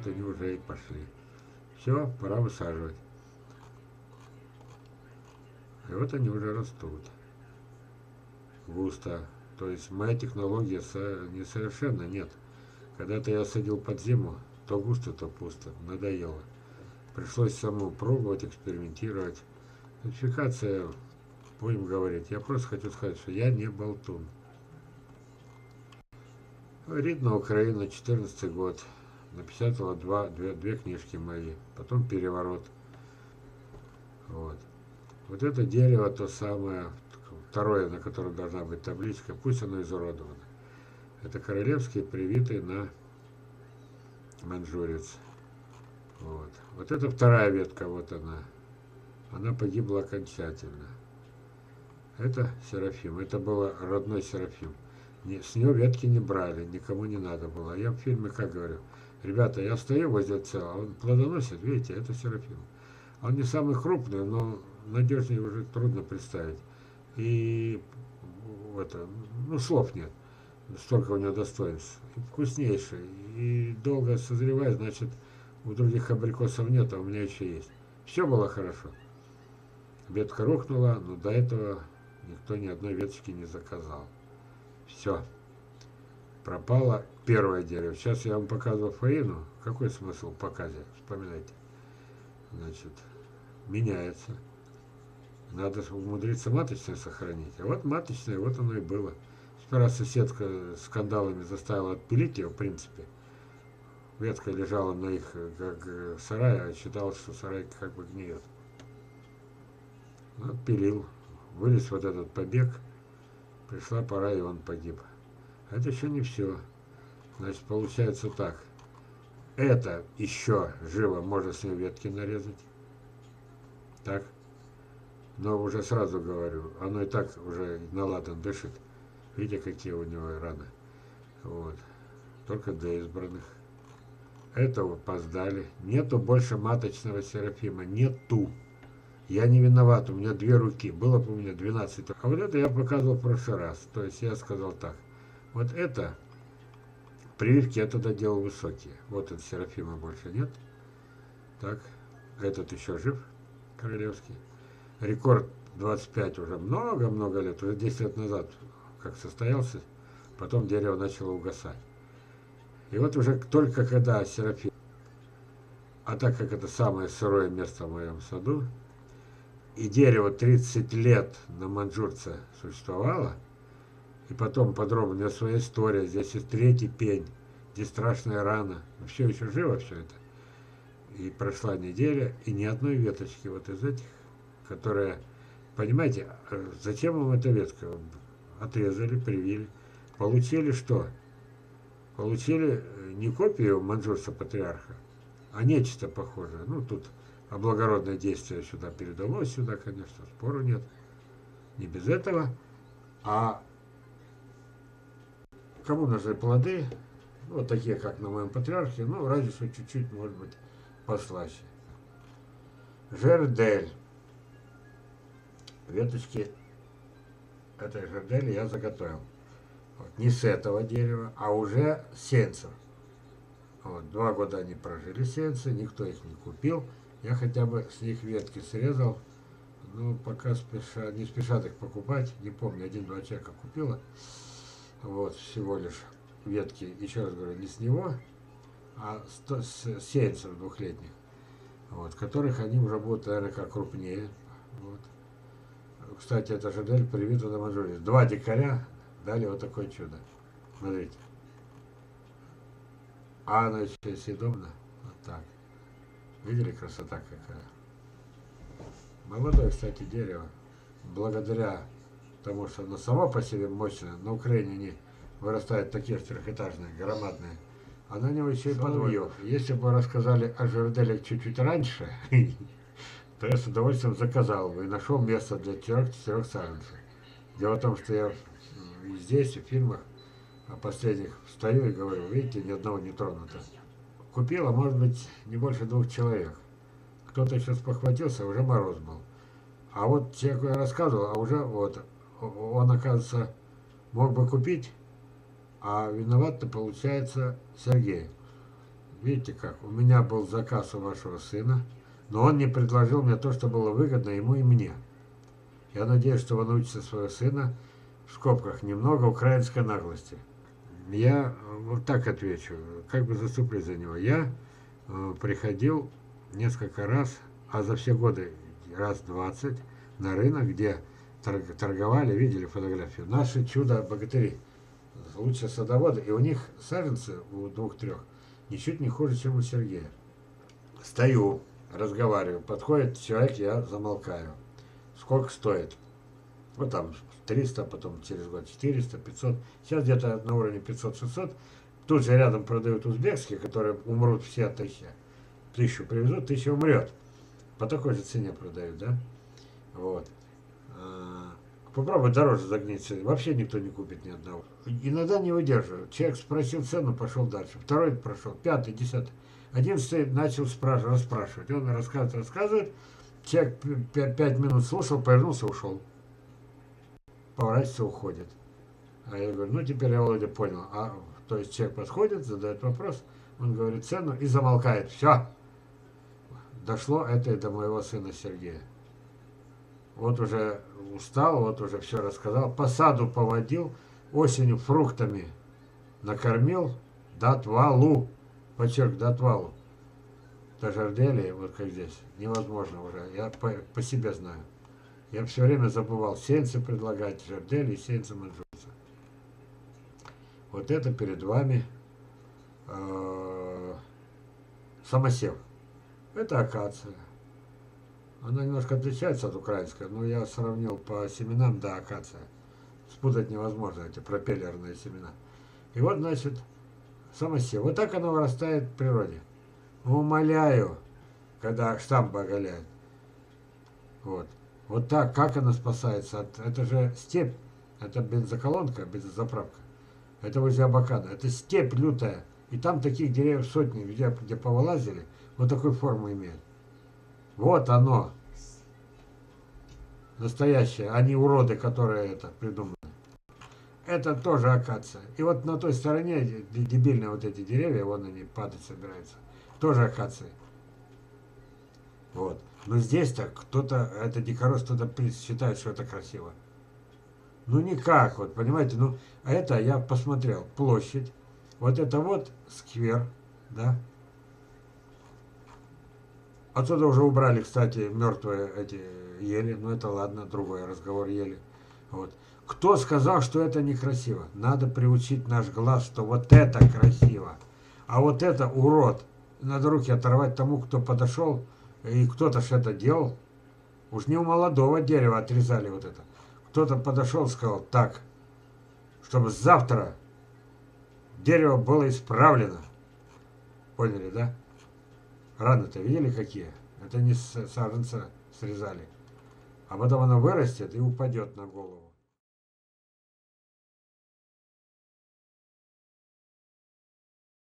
Вот они уже и пошли. Все, пора высаживать. И вот они уже растут. Густо. То есть моя технология несовершенна, нет. Когда-то я садил под зиму, то густо, то пусто. Надоело. Пришлось самому пробовать, экспериментировать. Нотификация, будем говорить. Я просто хочу сказать, что я не болтун. Ридна Украина, 14 год. Напечатала два, две, две книжки мои. Потом переворот. Вот. Вот это дерево то самое, второе, на котором должна быть табличка, пусть оно изуродовано. Это королевский, привитый на манжурец. Вот. вот это вторая ветка, вот она. Она погибла окончательно. Это Серафим. Это был родной Серафим. С него ветки не брали, никому не надо было. Я в фильме как говорю, ребята, я стою возле цела, он плодоносит, видите, это Серафим. Он не самый крупный, но надежнее уже трудно представить. И это, ну, слов нет. Столько у него достоинств. И вкуснейший. И долго созревает, значит, у других абрикосов нет, а у меня еще есть. Все было хорошо. Ветка рухнула, но до этого никто ни одной веточки не заказал. Все. Пропало первое дерево. Сейчас я вам показываю фаину. Какой смысл в показе? Вспоминайте. Значит, меняется. Надо умудриться маточное сохранить. А вот маточное, вот оно и было. Сперва соседка скандалами заставила отпилить ее, в принципе. Ветка лежала на их как, э, сарае, а считалось, что сарай как бы гниет. Ну, отпилил. Вылез вот этот побег. Пришла пора, и он погиб. Это еще не все. Значит, получается так. Это еще живо можно с ней ветки нарезать. Так. Но уже сразу говорю, оно и так уже наладан дышит. Видите, какие у него раны. Вот. Только для избранных. Этого опоздали. Нету больше маточного Серафима. Нету. Я не виноват, у меня две руки. Было бы у меня 12. А вот это я показывал в прошлый раз. То есть я сказал так. Вот это, прививки я тогда делал высокие. Вот он, Серафима больше нет. Так, этот еще жив, королевский. Рекорд 25 уже много-много лет, уже 10 лет назад, как состоялся. Потом дерево начало угасать. И вот уже только когда Серафим, а так как это самое сырое место в моем саду, и дерево 30 лет на манжурце существовало, и потом подробно своя история, здесь есть третий пень, здесь страшная рана, все еще живо все это. И прошла неделя, и ни одной веточки вот из этих, которая, понимаете, э, зачем вам эта ветка? Отрезали, привили. Получили что? Получили э, не копию манжурца патриарха, а нечто похожее. Ну, тут а благородное действие сюда передалось, сюда, конечно, спору нет. Не без этого. А кому нужны плоды, вот такие, как на моем патриархе, ну, разве что чуть-чуть, может быть, послаще. Жердель. Веточки этой жердели я заготовил. Вот, не с этого дерева, а уже сенцев. Вот, два года они прожили сенцы, никто их не купил. Я хотя бы с них ветки срезал, но пока спеша, не спешат их покупать, не помню, один-два человека купила, вот, всего лишь ветки, еще раз говорю, не с него, а с, с сеянцев двухлетних, вот, которых они уже будут, наверное, как крупнее, вот. Кстати, эта жадель привита на мажоре. Два дикаря дали вот такое чудо. Смотрите. А она еще съедобна. Вот так. Видели, красота какая? Молодое, кстати, дерево. Благодаря тому, что оно само по себе мощное, на Украине не вырастают такие трехэтажные, громадные, а на него еще и подвоев. Если бы рассказали о жерделях чуть-чуть раньше, то я с удовольствием заказал бы и нашел место для трех-четырех саженцев. Дело в том, что я здесь, в фильмах о последних стою и говорю, видите, ни одного не тронуто купила, может быть, не больше двух человек. Кто-то сейчас похватился, уже мороз был. А вот человеку я рассказывал, а уже вот, он, оказывается, мог бы купить, а виноват-то, получается, Сергей. видите как, у меня был заказ у вашего сына, но он не предложил мне то, что было выгодно ему и мне. Я надеюсь, что вы научите своего сына, в скобках, немного украинской наглости. Я вот так отвечу, как бы заступлюсь за него. Я э, приходил несколько раз, а за все годы раз 20 на рынок, где торговали, видели фотографию. Наши чудо-богатыри, лучшие садоводы, и у них саженцы у двух-трех ничуть не хуже, чем у Сергея. Стою, разговариваю, подходит человек, я замолкаю. Сколько стоит? Вот там 300, потом через год 400, 500. Сейчас где-то на уровне 500-600. Тут же рядом продают узбекские, которые умрут все от тысячи. Тысячу привезут, тысяча умрет. По такой же цене продают, да? Вот. Попробуй дороже загниться. Вообще никто не купит ни одного. Иногда не выдерживаю. Человек спросил цену, пошел дальше. Второй прошел, пятый, десятый. Одиннадцатый начал спрашивать, расспрашивать. Он рассказывает, рассказывает. Человек пять минут слушал, повернулся, ушел. Поворачивается, уходит. А я говорю, ну теперь я, Володя, понял. А, то есть человек подходит, задает вопрос, он говорит цену и замолкает. Все. Дошло это и до моего сына Сергея. Вот уже устал, вот уже все рассказал. По саду поводил, осенью фруктами накормил, до отвалу, подчерк, до отвалу. До жарделии, вот как здесь, невозможно уже, я по, по себе знаю. Я все время забывал сеянцы предлагать, жардели и сеянцы манжурца. Вот это перед вами э, самосев. Это акация. Она немножко отличается от украинской, но я сравнил по семенам, да, акация. Спутать невозможно, эти пропеллерные семена. И вот, значит, самосев. Вот так оно вырастает в природе. Умоляю, когда штампы оголяют. Вот. Вот так, как она спасается? От, это же степь, это бензоколонка, бензозаправка. Это возле Абакана. Это степь лютая. И там таких деревьев сотни, где, где повылазили, вот такую форму имеют. Вот оно. Настоящее, не уроды, которые это придумали. Это тоже акация. И вот на той стороне дебильные вот эти деревья, вон они падать собираются. Тоже акации. Вот. Но здесь-то кто-то, это дикорос, кто-то считает, что это красиво. Ну никак, вот, понимаете, ну, а это я посмотрел, площадь, вот это вот сквер, да, Отсюда уже убрали, кстати, мертвые эти ели. Но это ладно, другой разговор ели. Вот. Кто сказал, что это некрасиво? Надо приучить наш глаз, что вот это красиво. А вот это урод. Надо руки оторвать тому, кто подошел, и кто-то ж это делал. Уж не у молодого дерева отрезали вот это. Кто-то подошел сказал, так, чтобы завтра дерево было исправлено. Поняли, да? Раны-то видели какие? Это не саженца срезали. А потом оно вырастет и упадет на голову.